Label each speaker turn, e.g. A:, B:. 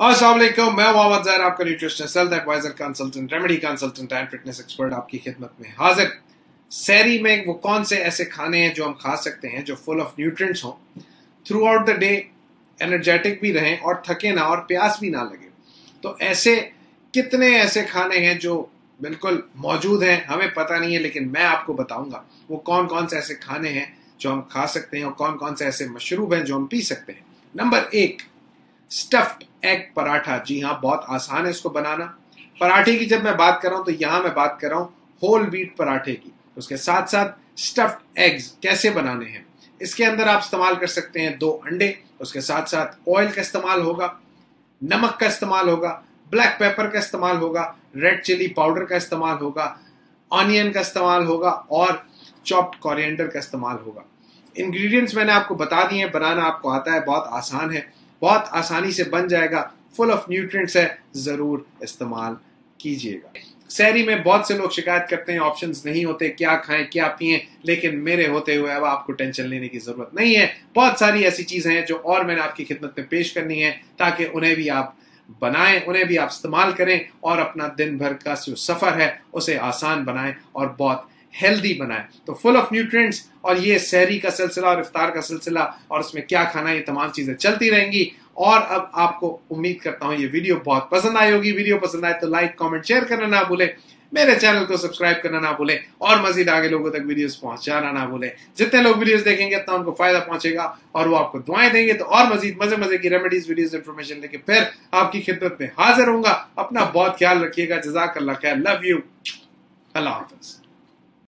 A: असलम मैं जैर आपका adviser consultant remedy consultant and fitness expert आपकी खिदमत में हाजिर। सैरी में वो कौन से ऐसे खाने हैं जो हम खा सकते हैं जो फुल ऑफ़ न्यूट्रिएंट्स हों? Throughout the day energetic भी रहें और थके ना और प्यास भी ना लगे। तो ऐसे कितने ऐसे खाने हैं जो बिल्कुल मौजूद हैं, हमें पता नहीं है, लेकिन मैं आपको बताऊँगा वो कौन कौन से ऐसे खाने हैं जो हम खा सकते हैं और कौन कौन से ऐसे मशरूब हैं जो हम पी सकते हैं। नंबर एक स्टफ्ड एग पराठा जी हाँ बहुत आसान है इसको बनाना। पराठे की जब मैं बात कर रहा हूँ तो यहाँ मैं बात कर रहा हूँ होल व्हीट पराठे की। उसके साथ साथ स्टफ्ड एग्स कैसे बनाने हैं? इसके अंदर आप इस्तेमाल कर सकते हैं दो अंडे। उसके साथ साथ ऑयल का इस्तेमाल होगा, नमक का इस्तेमाल होगा ब्लैक पेपर का इस्तेमाल होगा रेड चिली पाउडर का इस्तेमाल होगा ऑनियन का इस्तेमाल होगा और चॉप्ड कॉरिएंडर का इस्तेमाल होगा। इंग्रेडिएंट्स मैंने आपको बता दिए हैं, बनाना आपको आता है, बहुत आसान है। बहुत आसानी से बन जाएगा। फुल ऑफ़ न्यूट्रिएंट्स है, ज़रूर इस्तेमाल कीजिएगा। शहरी में बहुत से लोग शिकायत करते हैं ऑप्शंस नहीं होते, क्या खाएँ, क्या पिए, लेकिन मेरे होते हुए अब आपको टेंशन लेने की ज़रूरत नहीं है। बहुत सारी ऐसी चीज़ें हैं जो और मैंने आपकी खिदमत में पेश करनी है, ताकि उन्हें भी आप बनाएँ, उन्हें भी आप इस्तेमाल करें और अपना दिन भर का जो सफ़र है, उसे आसान बनाएँ और बहुत हेल्दी बनाए तो फुल ऑफ़ न्यूट्रिएंट्स और ये सहरी का सिलसिला और इफ्तार का सिलसिला और उसमें क्या खाना ये तमाम चीज़ें चलती रहेंगी। और अब आपको उम्मीद करता हूँ ये वीडियो बहुत पसंद आई होगी। वीडियो पसंद आए तो लाइक कमेंट शेयर करना ना भूले। मेरे चैनल को सब्सक्राइब करना ना भूले। और मजीद आगे लोगों तक वीडियोस पहुंचाना ना भूले। जितने लोग वीडियोस देखेंगे, उतना उनको फ़ायदा पहुंचेगा और वो आपको दुआएँ देंगे। तो और मजीद मज़े मज़े की रेमेडीज वीडियोस इंफॉर्मेशन लेके फिर आपकी खिदमत में हाजिर होऊँगा अपना बहुत ख्याल रखिएगा। जजाक अल्लाह खैर। लव यू अल्लाह हाफिज।